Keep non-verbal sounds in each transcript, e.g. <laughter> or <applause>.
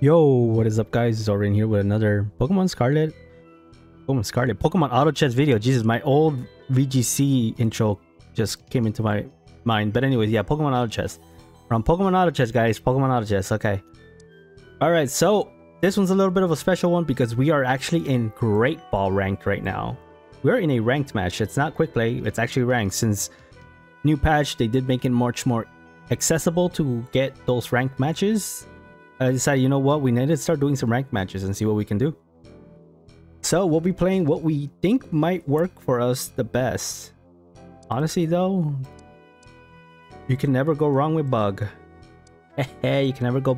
Yo, what is up guys? It's Zolrain here with another Pokemon Scarlet. Pokemon Scarlet. Pokemon Auto Chess video. Jesus, my old VGC intro just came into my mind. But anyways, yeah, Pokemon Auto Chess. From Pokemon Auto Chess, guys. Pokemon Auto Chess. Okay. Alright, so this one's a little bit of a special one because we are actually in Great Ball ranked right now. We're in a ranked match. It's not quick play, it's actually ranked. Since new patch, they did make it much more accessible to get those ranked matches. I decided, you know what, we need to start doing some ranked matches and see what we can do. So we'll be playing what we think might work for us the best. Honestly though, you can never go wrong with bug. <laughs> Hey, you can never go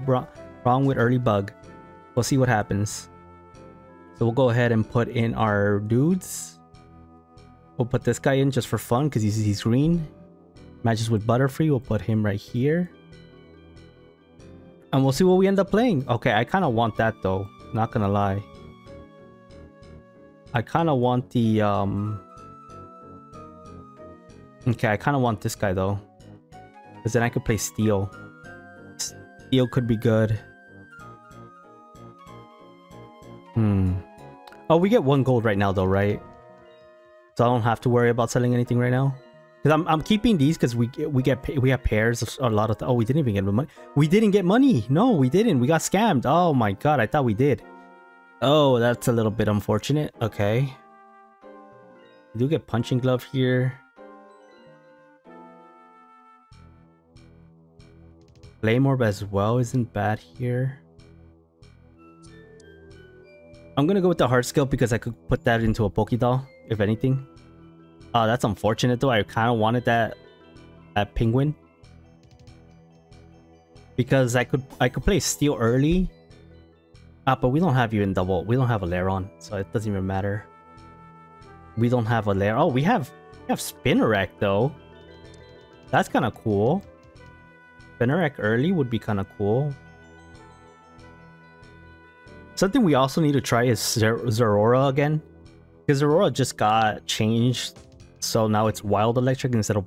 wrong with early bug. We'll see what happens. So we'll go ahead and put in our dudes. We'll put this guy in just for fun because he's, he's green. Matches with Butterfree. We'll put him right here. And we'll see what we end up playing. Okay, I kind of want that though. Not gonna lie. I kind of want the... um. Okay, I kind of want this guy though. Because then I could play Steel. Steel could be good. Hmm. Oh, we get one gold right now though, right? So I don't have to worry about selling anything right now. Because I'm, I'm keeping these because we we get we have pairs of a lot of oh we didn't even get money. We didn't get money. No we didn't. We got scammed. Oh my god I thought we did. Oh that's a little bit unfortunate. Okay. We do get punching glove here. Flame orb as well isn't bad here. I'm gonna go with the heart skill because I could put that into a Pokédoll if anything Oh, that's unfortunate though. I kind of wanted that that penguin because I could I could play steel early. Ah, but we don't have you in double. We don't have a Lairon, so it doesn't even matter. We don't have a layer. Oh, we have we have Spinarak though. That's kind of cool. Spinarak early would be kind of cool. Something we also need to try is Zer Zeraora again. Because Zeraora just got changed so now it's wild electric instead of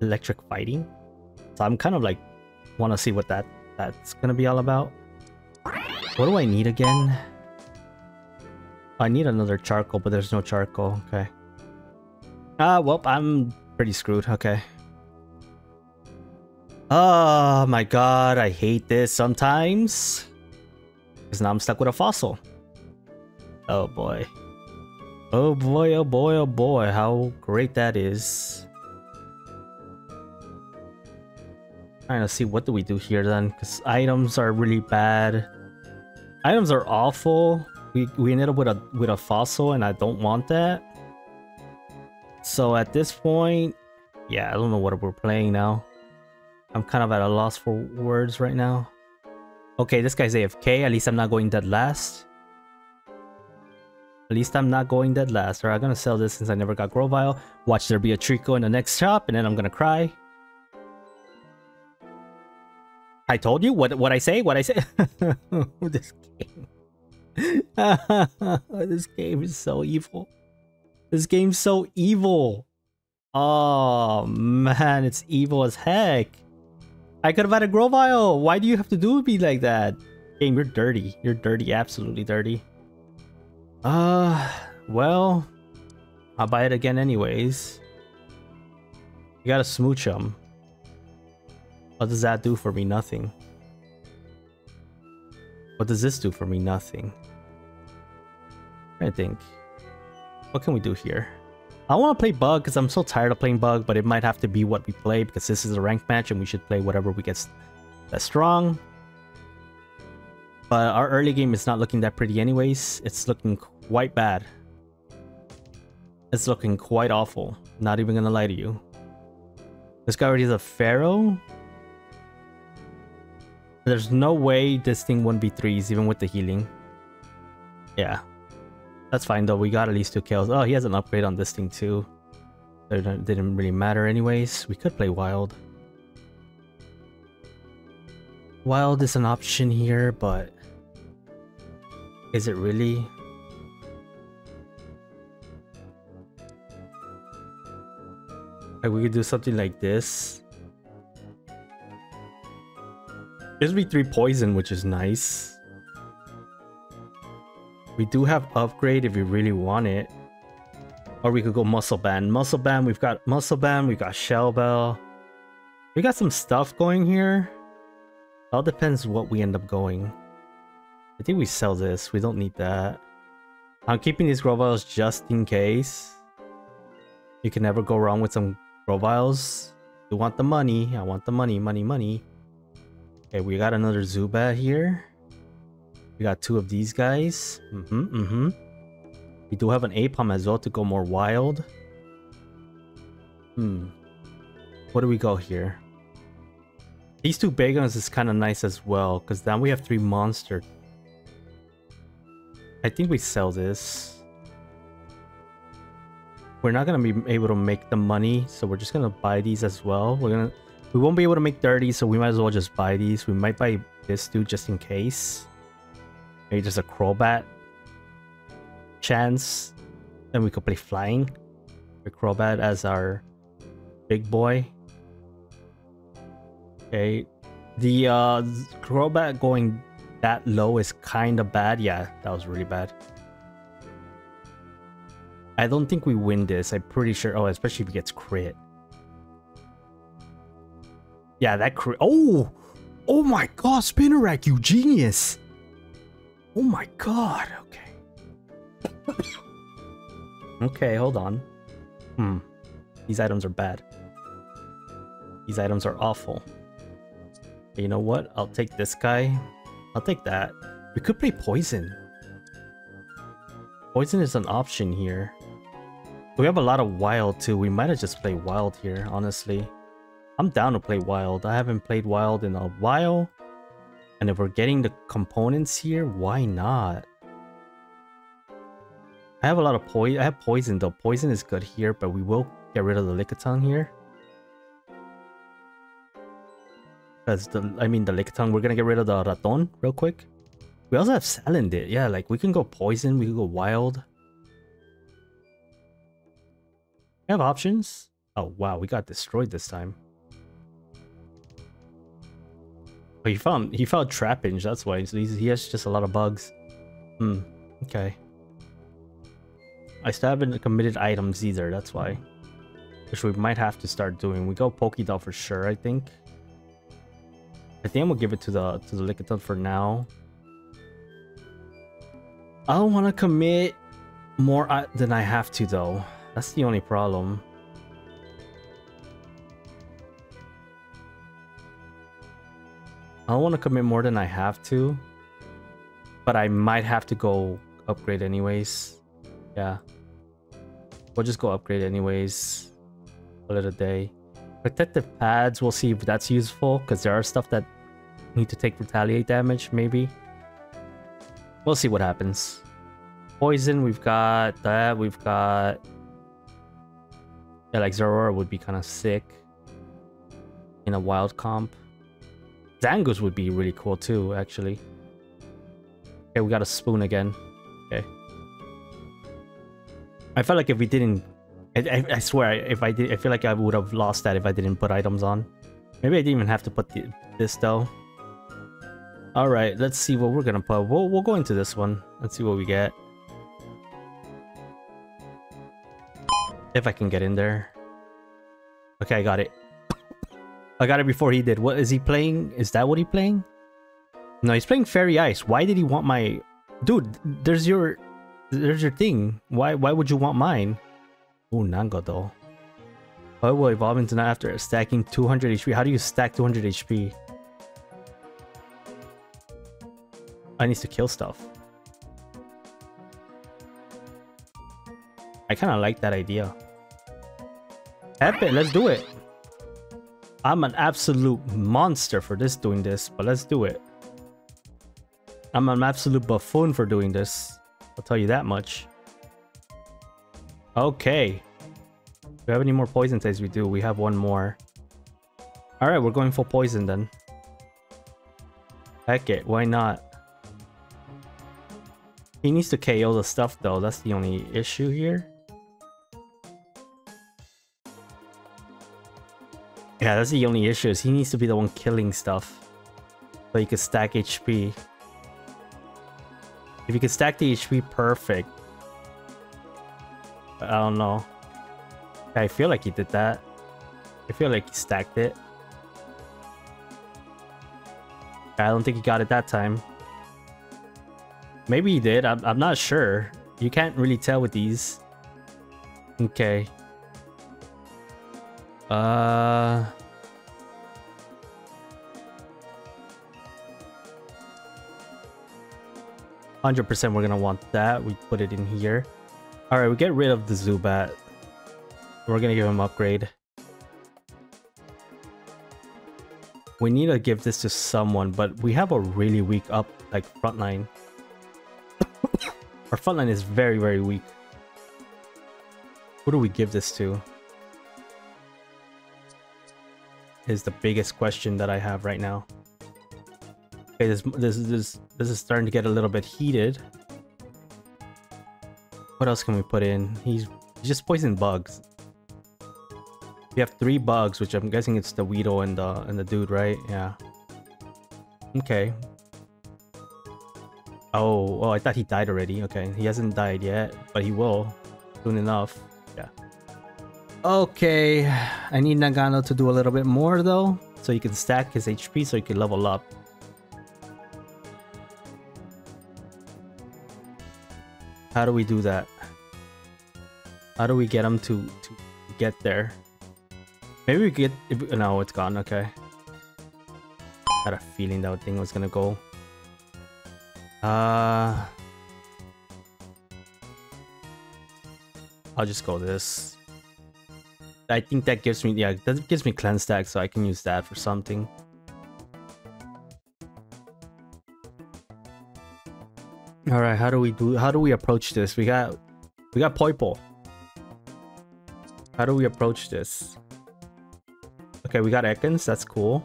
electric fighting. So I'm kind of like want to see what that that's gonna be all about. What do I need again? I need another charcoal, but there's no charcoal. Okay. Ah, well, I'm pretty screwed. Okay. Oh my god, I hate this sometimes. Because now I'm stuck with a fossil. Oh boy. Oh boy, oh boy, oh boy, how great that is. Trying to see what do we do here then, because items are really bad. Items are awful. We we ended up with a with a fossil and I don't want that. So at this point, yeah, I don't know what we're playing now. I'm kind of at a loss for words right now. Okay, this guy's AFK. At least I'm not going dead last. At least I'm not going dead last. Or I'm gonna sell this since I never got Grovyle. Watch there be a Treecko in the next shop, and then I'm gonna cry. I told you what what I say. What I say. <laughs> this game. <laughs> this game is so evil. This game's so evil. Oh man, it's evil as heck. I could have had a Grovyle. Why do you have to do me like that? Game, you're dirty. You're dirty, absolutely dirty. Uh, well, I'll buy it again anyways. You gotta smooch. What does that do for me? Nothing. What does this do for me? Nothing. I think. What can we do here? I want to play Bug because I'm so tired of playing Bug, but it might have to be what we play because this is a ranked match and we should play whatever we get that strong. But our early game is not looking that pretty anyways. It's looking quite bad. It's looking quite awful. Not even gonna lie to you. This guy already has a Pharaoh? There's no way this thing wouldn't be threes even with the healing. Yeah. That's fine though. We got at least two kills. Oh, he has an upgrade on this thing too. It didn't really matter anyways. We could play wild. Wild is an option here, but is it really? Like we could do something like this. Gives me three poison, which is nice. We do have upgrade if we really want it. Or we could go muscle band. Muscle band, we've got muscle band, we've got shell bell. We got some stuff going here. All depends what we end up going. I think we sell this. We don't need that. I'm keeping these Grovyles just in case. You can never go wrong with some Grovyles. You want the money. I want the money, money, money. Okay, we got another Zubat here. We got two of these guys. Mm-hmm, mm-hmm. We do have an Aipom as well to go more wild. Hmm. What do we go here? These two Bagons is kind of nice as well, because now we have three monster. I think we sell this. We're not going to be able to make the money, so we're just going to buy these as well. We're going to... We won't be able to make 30, so we might as well just buy these. We might buy this dude just in case. Maybe just a Crobat chance. Then we could play Flying. With Crobat as our big boy. Okay. The uh, Crobat going that low is kind of bad. Yeah, that was really bad. I don't think we win this. I'm pretty sure. Oh, especially if he gets crit. Yeah, that crit. Oh! Oh my god, Spinarak, you genius! Oh my god, okay. okay, hold on. Hmm. These items are bad. These items are awful. You know what? I'll take this guy. I'll take that. We could play Poison. Poison is an option here. We have a lot of Wild too. We might have just played Wild here, honestly. I'm down to play Wild. I haven't played Wild in a while. And if we're getting the components here, why not? I have a lot of poison. I have poison though. Poison is good here, but we will get rid of the Lickitung here. Because the, I mean the Lickitung, we're gonna get rid of the Raton real quick. We also have Salandit. Yeah, like we can go poison, we can go wild. We have options. Oh wow, we got destroyed this time. Oh, he found he found Trapinch. That's why he has just a lot of bugs. Hmm. Okay. I still haven't committed items either. That's why. Which we might have to start doing. We go Pokédoll for sure. I think. I think I'm gonna give it to the to the Lickitung for now. I don't want to commit more uh, than I have to though. That's the only problem. I don't want to commit more than I have to. But I might have to go upgrade anyways. Yeah. We'll just go upgrade anyways. Call it a day. Protective pads, we'll see if that's useful. Because there are stuff that need to take retaliate damage, maybe. We'll see what happens. Poison, we've got that. We've got... Yeah, like Zeraora would be kind of sick. In a wild comp. Zangoose would be really cool too, actually. Okay, we got a spoon again. Okay. I felt like if we didn't... I, I, I swear, if I did, I feel like I would have lost that if I didn't put items on. Maybe I didn't even have to put the, this though. Alright, let's see what we're gonna put. We'll, we'll go into this one. Let's see what we get. If I can get in there. Okay, I got it. I got it before he did. What is he playing? Is that what he playing? No, he's playing Fairy Ice. Why did he want my... Dude, there's your... There's your thing. Why Why would you want mine? Oh, Nanga though. Why will evolve into not after stacking 200 HP? How do you stack 200 HP? I need to kill stuff. I kind of like that idea. Epic, let's do it. I'm an absolute monster for this doing this, but let's do it. I'm an absolute buffoon for doing this. I'll tell you that much. Okay. Do we have any more poison types? We do. We have one more. Alright, we're going for poison then. Heck it, why not? He needs to KO the stuff though, that's the only issue here. Yeah, that's the only issue is he needs to be the one killing stuff. So he can stack HP. If you can stack the HP, perfect. I don't know. I feel like he did that. I feel like he stacked it. I don't think he got it that time. Maybe he did. I'm, I'm not sure. You can't really tell with these. Okay. Uh... Hundred percent, we're gonna want that. We put it in here. All right, we get rid of the Zubat. We're gonna give him upgrade. We need to give this to someone, but we have a really weak up like front line. <coughs> Our front line is very, very weak. Who do we give this to? Is the biggest question that I have right now. Okay, this this this this is starting to get a little bit heated. What else can we put in? He's, just poison bugs. We have three bugs, which I'm guessing it's the Weedle and the and the dude, right? Yeah. Okay. Oh, oh, I thought he died already. Okay, he hasn't died yet, but he will soon enough. Okay, I need Nagano to do a little bit more though, so he can stack his HP so he can level up. How do we do that? How do we get him to, to get there? Maybe we get... No, it's gone. Okay. Had a feeling that thing was gonna go. Uh... I'll just go this. I think that gives me... Yeah, that gives me cleanse stack, so I can use that for something. All right, how do we do? How do we approach this? We got, we got Poipole. How do we approach this? Okay, we got Ekans. That's cool.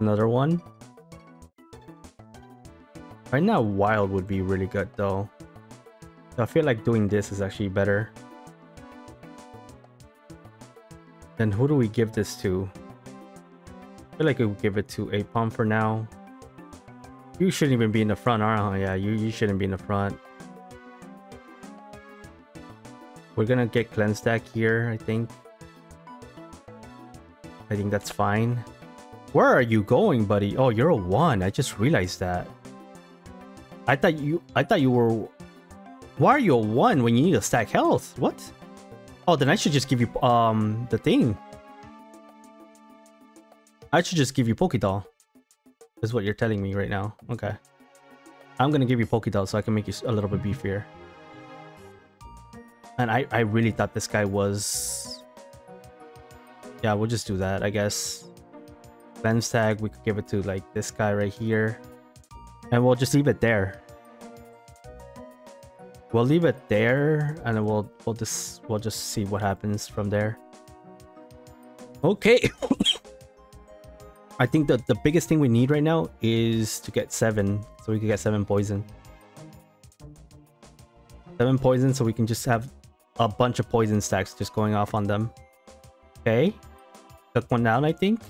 Another one. Right now, Wild would be really good though. I feel like doing this is actually better. Then who do we give this to? I feel like we give it to Aipom for now. You shouldn't even be in the front, you? Yeah, you, you shouldn't be in the front. We're gonna get cleanse stack here, I think. I think that's fine. Where are you going, buddy? Oh, you're a one. I just realized that. I thought you I thought you were Why are you a one when you need a stack health? What? Oh, then I should just give you um the thing. I should just give you Pokédoll is what you're telling me right now. Okay. I'm gonna give you Pokédoll so I can make you a little bit beefier. And I, I really thought this guy was... Yeah, we'll just do that, I guess. Lens tag, we could give it to like this guy right here. And we'll just leave it there. We'll leave it there and we'll we'll just we'll just see what happens from there. Okay. <coughs> I think that the biggest thing we need right now is to get seven, so we can get seven poison. Seven poison, so we can just have a bunch of poison stacks just going off on them. Okay, took one down, I think.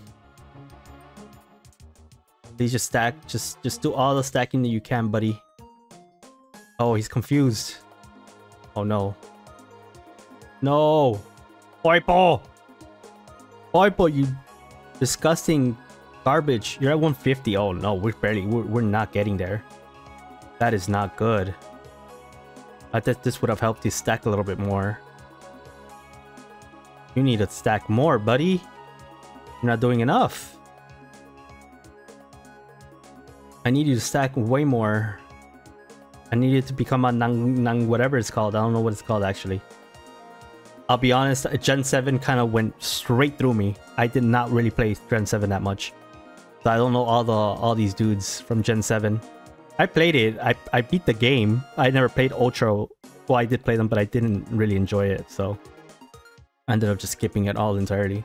Please just stack, just just do all the stacking that you can, buddy. Oh, he's confused. Oh no. No! Poipole! Poipole, you disgusting Garbage. You're at 150. Oh no, we're barely. We're, we're not getting there. That is not good. I thought this would have helped you stack a little bit more. You need to stack more, buddy. You're not doing enough. I need you to stack way more. I needed to become a nang, nang whatever it's called. I don't know what it's called actually. I'll be honest, Gen 7 kind of went straight through me. I did not really play Gen 7 that much. So I don't know all the all these dudes from Gen 7. I played it. I, I beat the game. I never played Ultra. Well, I did play them, but I didn't really enjoy it. So I ended up just skipping it all entirely.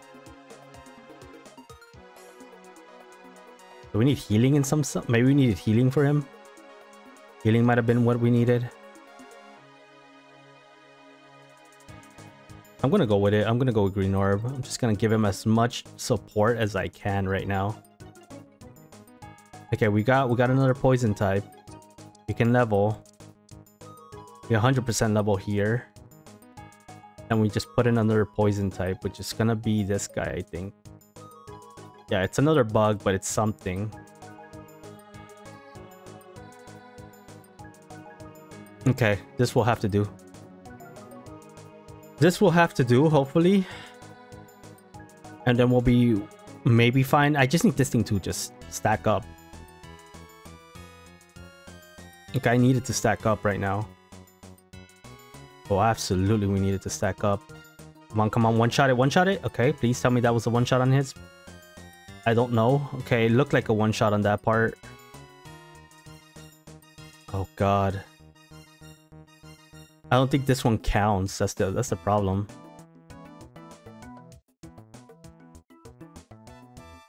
Do we need healing in some? Maybe we needed healing for him. Healing might have been what we needed. I'm gonna go with it. I'm gonna go with Green Orb. I'm just gonna give him as much support as I can right now. Okay, we got we got another poison type. We can level. We 100% level here. And we just put in another poison type, which is gonna be this guy, I think. Yeah, it's another bug, but it's something. Okay, this will have to do. This will have to do, hopefully. And then we'll be maybe fine. I just need this thing to just stack up. Okay, I needed to stack up right now. Oh, absolutely we needed it to stack up. Come on, come on, one shot it, one shot it. Okay, please tell me that was a one shot on his. I don't know. Okay, it looked like a one shot on that part. Oh god. I don't think this one counts. That's the that's the problem.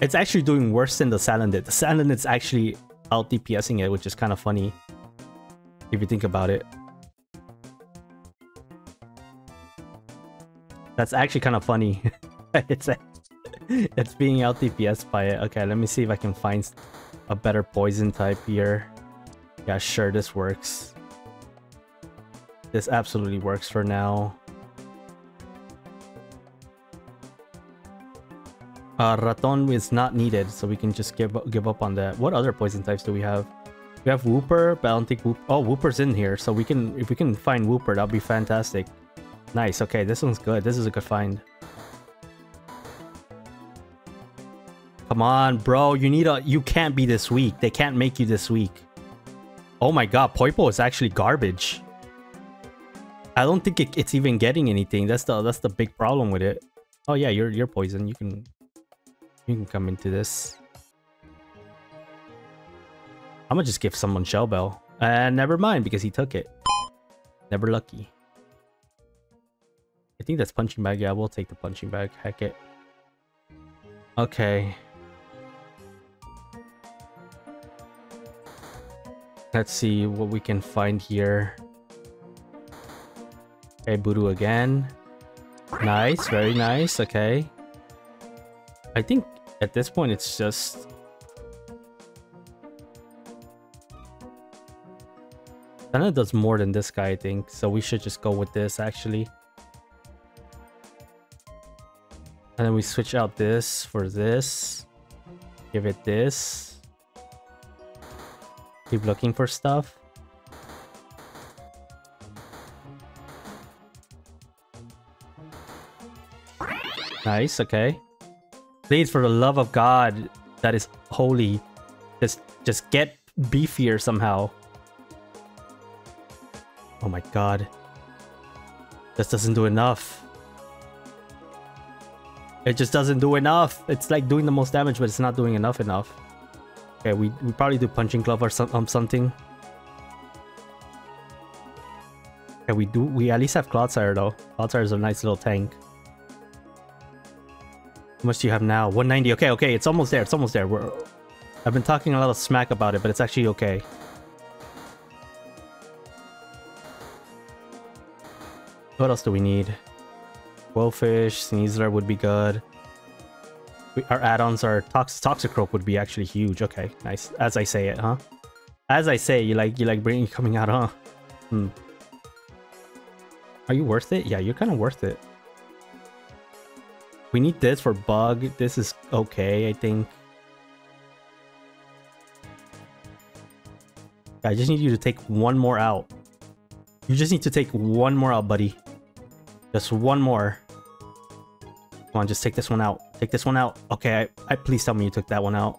It's actually doing worse than the Salandit. The Salandit's actually out DPSing it, which is kind of funny. If you think about it. That's actually kind of funny. <laughs> it's it's being out DPS by it. Okay, let me see if I can find a better poison type here. Yeah, sure, this works. This absolutely works for now. Uh, Raton is not needed, so we can just give give up on that. What other poison types do we have? We have Wooper, but I don't think Whoop Oh, Wooper's in here, so we can if we can find Wooper, that'll be fantastic. Nice. Okay, this one's good. This is a good find. Come on, bro. You need a. You can't be this weak. They can't make you this weak. Oh my god, Poipole is actually garbage. I don't think it, it's even getting anything. That's the that's the big problem with it. Oh yeah, you're you're poison. You can you can come into this. I'm gonna just give someone Shell Bell. And uh, never mind, because he took it. Never lucky. I think that's punching bag. Yeah, we'll take the punching bag. Heck it. Okay. Let's see what we can find here. Voodoo again. Nice, very nice. Okay. I think at this point, it's just... Senna does more than this guy, I think. So we should just go with this, actually. And then we switch out this for this. Give it this. Keep looking for stuff. Nice, okay. Please, for the love of God, that is holy. Just, just get beefier somehow. Oh my god. This doesn't do enough. It just doesn't do enough. It's like doing the most damage, but it's not doing enough enough. Okay, we, we probably do Punching Glove or some, um, something. Okay, we do. We at least have Clodsire though. Clodsire is a nice little tank. How much do you have now? 190. Okay, okay, it's almost there. It's almost there. We're, I've been talking a lot of smack about it, but it's actually okay. What else do we need? Qwilfish, Sneasler would be good. We, our add-ons are Tox Toxicroak would be actually huge. Okay, nice. As I say it, huh? As I say, you like you like bringing <laughs> coming out, huh? Hmm. Are you worth it? Yeah, you're kind of worth it. We need this for bug. This is okay, I think. I just need you to take one more out. You just need to take one more out, buddy. Just one more. Come on, just take this one out. Take this one out. Okay, I, I please tell me you took that one out.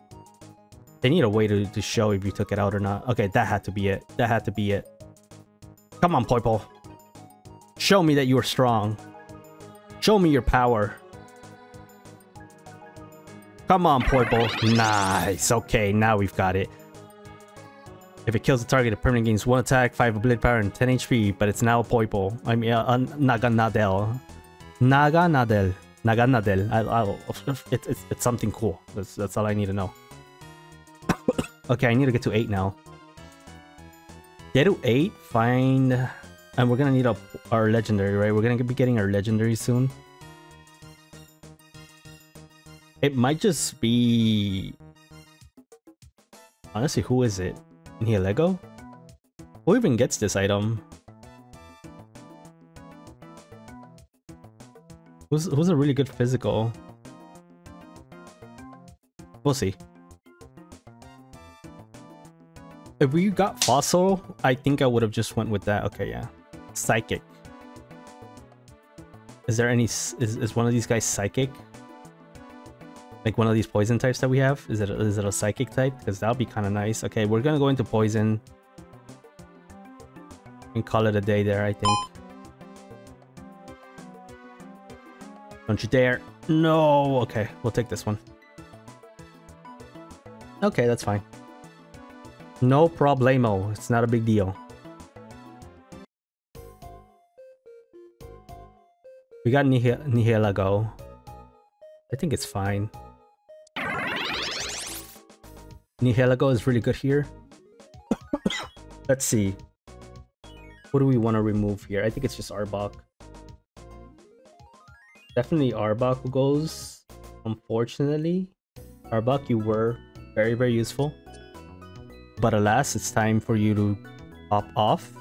They need a way to, to show if you took it out or not. Okay, that had to be it. That had to be it. Come on, Poipole. Show me that you are strong. Show me your power. Come on, Poipole. Nice. Okay, now we've got it. If it kills the target, it permanently gains 1 attack, 5 ability power, and 10 HP, but it's now a Poipole. I mean, uh, uh, Naganadel. Naga Nadel. Naganadel. I, I, it, it's, it's something cool. That's, that's all I need to know. <coughs> okay, I need to get to 8 now. Get to 8, find... And we're gonna need a, our legendary, right? We're gonna be getting our legendary soon. It might just be... Honestly, who is it? In here, Lego? Who even gets this item? Who's, who's a really good physical? We'll see. If we got Fossil, I think I would have just went with that. Okay, yeah. Psychic. Is there any... Is, is one of these guys Psychic? Like one of these poison types that we have? Is it a, is it a Psychic type? Because that would be kind of nice. Okay, we're gonna go into Poison. And call it a day there, I think. Don't you dare. No! Okay, we'll take this one. Okay, that's fine. No problemo. It's not a big deal. We got Nihil Nihilego. I think it's fine. Nihilego is really good here. Let's see. What do we want to remove here? I think it's just Arbok. Definitely Arbok goes. Unfortunately. Arbok, you were very, very useful. But alas, it's time for you to pop off.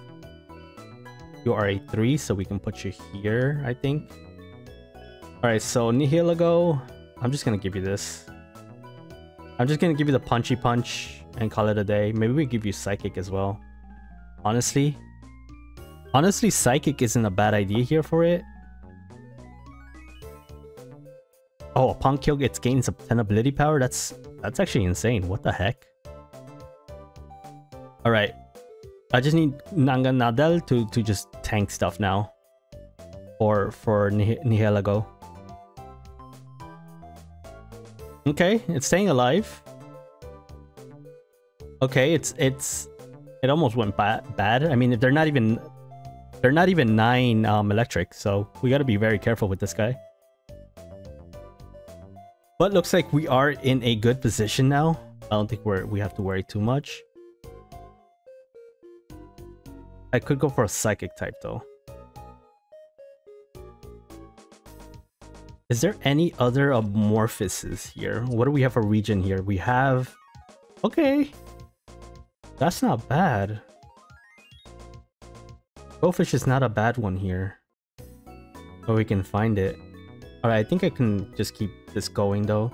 You are a 3, so we can put you here, I think. Alright, so Nihilego, I'm just gonna give you this. I'm just gonna give you the Punchy Punch and call it a day. Maybe we give you Psychic as well. Honestly, Honestly, Psychic isn't a bad idea here for it. Oh, upon kill gets gains of 10 ability power? That's that's actually insane. What the heck? Alright. I just need Nanga Nadel to, to just tank stuff now. For for Nihilego. Okay, it's staying alive. Okay, it's it's it almost went bad bad. I mean, they're not even they're not even 9 um, electric, so we gotta be very careful with this guy. But looks like we are in a good position now. I don't think we're we have to worry too much. I could go for a psychic type though. Is there any other amorphuses here? What do we have for region here? We have... Okay. That's not bad. Goldfish is not a bad one here. But we can find it. Alright, I think I can just keep this going though.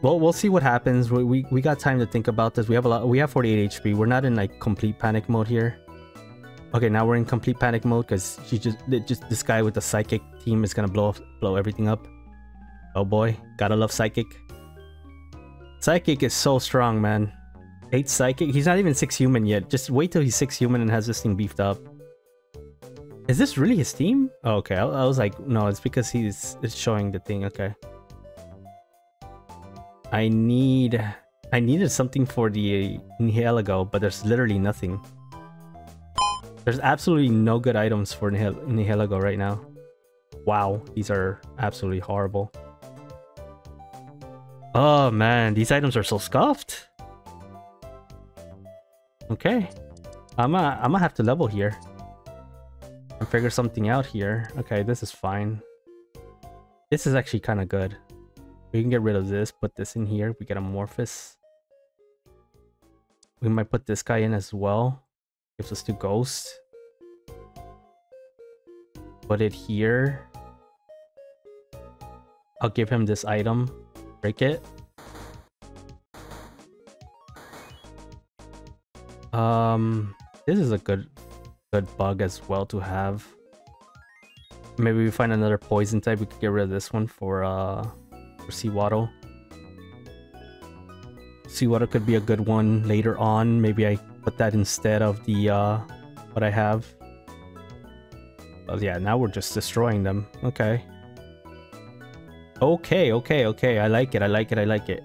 Well, we'll see what happens. We, we, we got time to think about this. We have a lot. We have 48 HP. We're not in like complete panic mode here. Okay, now we're in complete panic mode because she just just this guy with the psychic team is gonna blow blow everything up. Oh boy, gotta love psychic. Psychic is so strong, man. Eight psychic? He's not even six human yet. Just wait till he's six human and has this thing beefed up. Is this really his team? Oh, okay, I, I, was like, no, it's because he's it's showing the thing. Okay. I need... I needed something for the Nihilego, but there's literally nothing. There's absolutely no good items for Nihil Nihilego right now. Wow, these are absolutely horrible. Oh man, these items are so scuffed. Okay. I'm gonna, I'm gonna have to level here. And figure something out here. Okay, this is fine. This is actually kind of good. We can get rid of this, put this in here. We get Amorphous. We might put this guy in as well. Gives us two Ghost. Put it here. I'll give him this item. Break it. Um, this is a good, good bug as well to have. Maybe we find another poison type. We could get rid of this one for uh, for Sewaddle. Sewaddle could be a good one later on. Maybe I put that instead of the uh, what I have. Oh yeah, now we're just destroying them. Okay. Okay, okay, okay. I like it. I like it. I like it.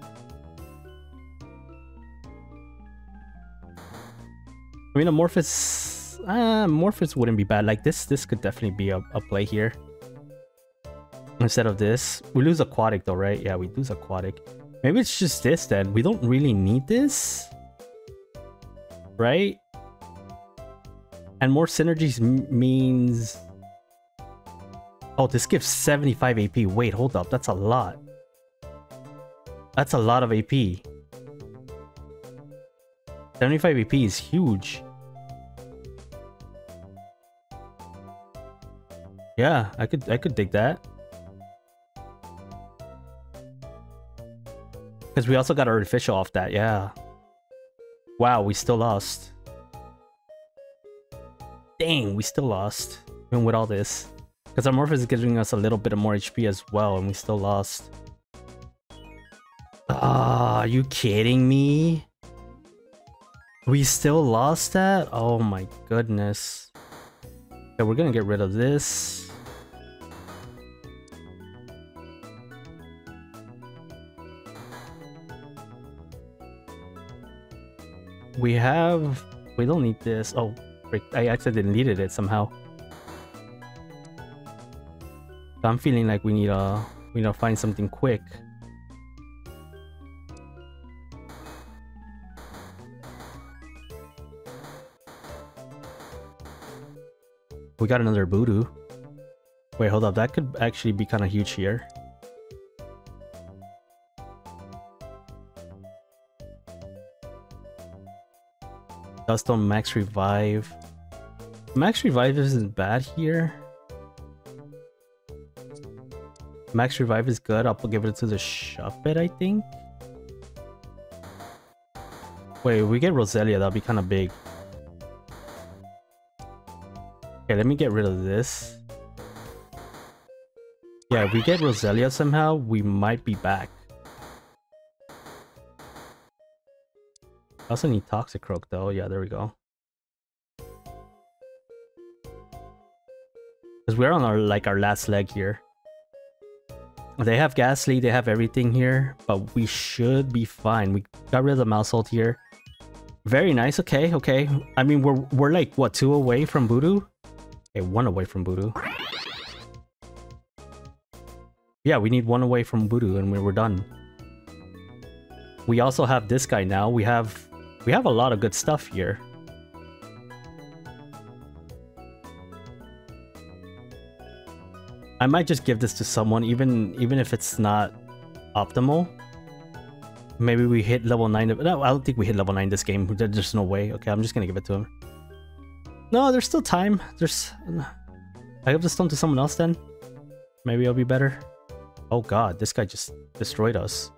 I mean, Amorphous... Uh, Amorphous wouldn't be bad. Like, this this could definitely be a, a play here. Instead of this. We lose Aquatic though, right? Yeah, we lose Aquatic. Maybe it's just this then. We don't really need this. Right? And more synergies means... Oh, this gives 75 AP. Wait, hold up. That's a lot. That's a lot of AP. 75 AP is huge. Yeah, I could I could dig that. Because we also got artificial off that, yeah. Wow, we still lost. Dang, we still lost. Even with all this. Because Amorphous is giving us a little bit of more HP as well, and we still lost. Ah, are you kidding me? We still lost that? Oh my goodness. Okay, we're gonna get rid of this. We have... We don't need this. Oh, I actually deleted it somehow. I'm feeling like we need to, we need to find something quick. We got another Voodoo. Wait, hold up. That could actually be kind of huge here. Dust on Max Revive. Max Revive isn't bad here. Max Revive is good. I'll give it to the Shuppet, I think. Wait, we get Roselia. That'll be kind of big. Okay, let me get rid of this. Yeah, if we get Roselia somehow, we might be back. I also need Toxicroak though. Yeah, there we go. Because we're on our like our last leg here. They have Gastly, they have everything here, but we should be fine. We got rid of the Mouse Maushold here. Very nice. Okay, okay. I mean, we're we're like what two away from Voodoo? Okay, one away from Voodoo. Yeah, we need one away from Voodoo and we're done. We also have this guy now. We have we have a lot of good stuff here. I might just give this to someone, even even if it's not optimal. Maybe we hit level 9. No, I don't think we hit level 9 this game. There's no way. Okay, I'm just gonna give it to him. No, there's still time. There's... I give the stone to someone else then. Maybe it'll be better. Oh god, this guy just destroyed us.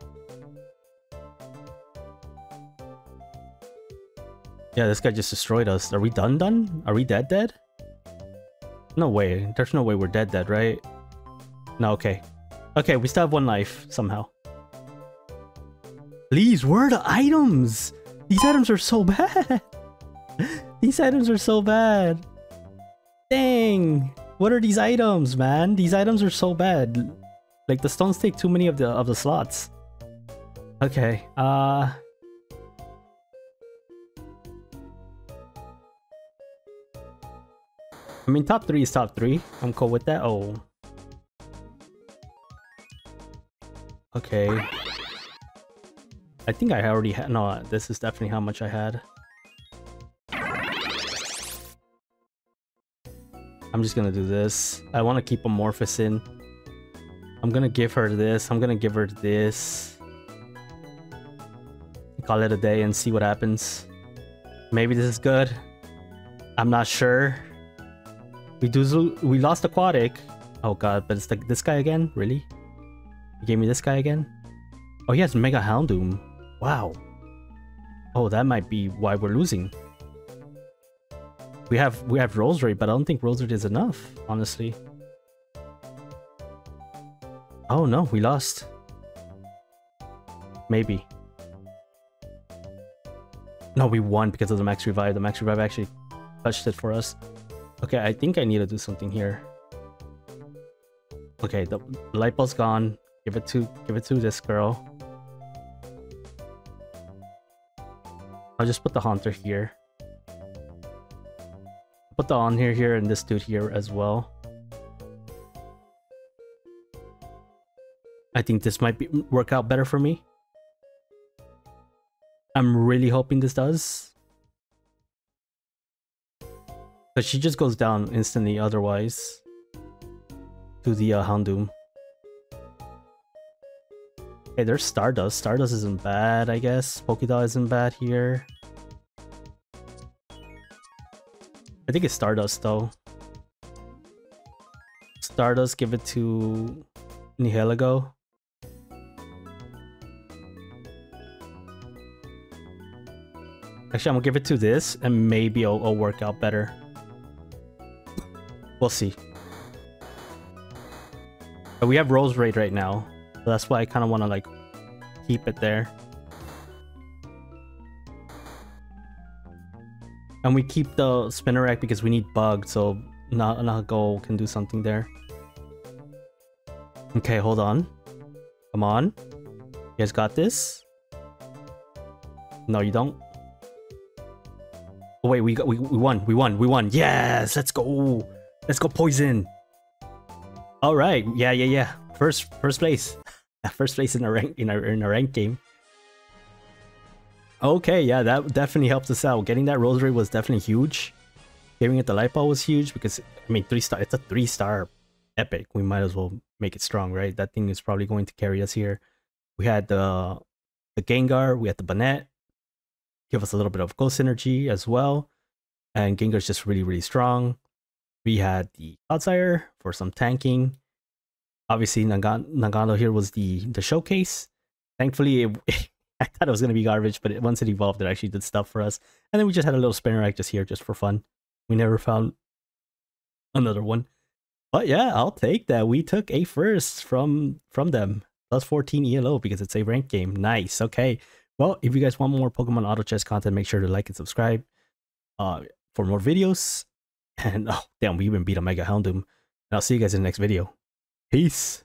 Yeah, this guy just destroyed us. Are we done done? Are we dead dead? No way. There's no way we're dead dead, right? No, okay. Okay, we still have one life, somehow. Please, where are the items? These items are so <laughs> bad. These items are so bad. Dang. What are these items, man? These items are so bad. Like the stones take too many of the of the slots. Okay. Uh I mean top 3 is top 3. I'm cool with that. Oh. Okay. I think I already had no, this is definitely how much I had. I'm just gonna do this. I want to keep Amorphous in. I'm gonna give her this. I'm gonna give her this. Call it a day and see what happens. Maybe this is good. I'm not sure. We do. We lost Aquatic. Oh god, but it's like this guy again. Really? You gave me this guy again. Oh, he has Mega Houndoom. Wow. Oh, that might be why we're losing. We have we have Roserade, but I don't think Roserade is enough, honestly. Oh no, we lost. Maybe. No, we won because of the max revive. The max revive actually touched it for us. Okay, I think I need to do something here. Okay, the light bulb's gone. Give it to give it to this girl. I'll just put the Haunter here put the on here here and this dude here as well. I think this might be work out better for me. I'm really hoping this does. But she just goes down instantly otherwise. To the uh, Houndoom. Hey, there's Stardust. Stardust isn't bad, I guess. Pokédoll isn't bad here. I think it's Stardust though. Stardust, give it to Nihilego. Actually, I'm gonna give it to this, and maybe it'll, it'll work out better. We'll see. But we have Roserade right now, so that's why I kind of want to like keep it there. And we keep the Spinarak because we need Bug, so not Nago can do something there. Okay, hold on. Come on. You guys got this? No, you don't. Oh wait, we got we, we won, we won, we won. Yes, let's go. Let's go poison. All right, yeah, yeah, yeah. First, first place. <laughs> first place in a rank in a in a rank game. Okay, yeah, that definitely helped us out. Getting that Roserade was definitely huge. Giving it the light ball was huge because I mean, three star. It's a three star epic. We might as well make it strong, right? That thing is probably going to carry us here. We had the the Gengar. We had the Banette. Give us a little bit of ghost energy as well. And Gengar's just really, really strong. We had the Clodsire for some tanking. Obviously, Nagano here was the the showcase. Thankfully, it, <laughs> I thought it was going to be garbage, but it, once it evolved, it actually did stuff for us. And then we just had a little Spinarak just here, just for fun. We never found another one. But yeah, I'll take that. We took a first from from them. Plus 14 ELO because it's a ranked game. Nice. Okay. Well, if you guys want more Pokemon Auto Chess content, make sure to like and subscribe uh, for more videos. <laughs> And oh, damn, we even beat a Mega Houndoom. And I'll see you guys in the next video. Peace.